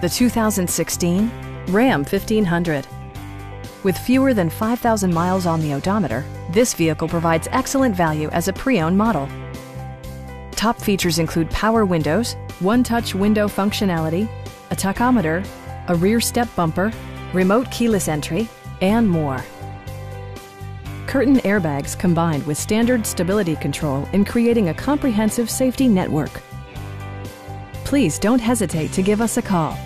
the 2016 Ram 1500. With fewer than 5,000 miles on the odometer, this vehicle provides excellent value as a pre-owned model. Top features include power windows, one-touch window functionality, a tachometer, a rear step bumper, remote keyless entry, and more. Curtain airbags combined with standard stability control in creating a comprehensive safety network. Please don't hesitate to give us a call.